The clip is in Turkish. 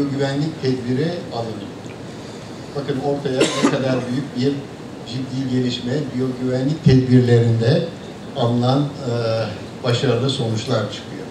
biyogüvenlik tedbiri alınıyor. Bakın ortaya ne kadar büyük bir ciddi gelişme biyogüvenlik tedbirlerinde alınan e, başarılı sonuçlar çıkıyor.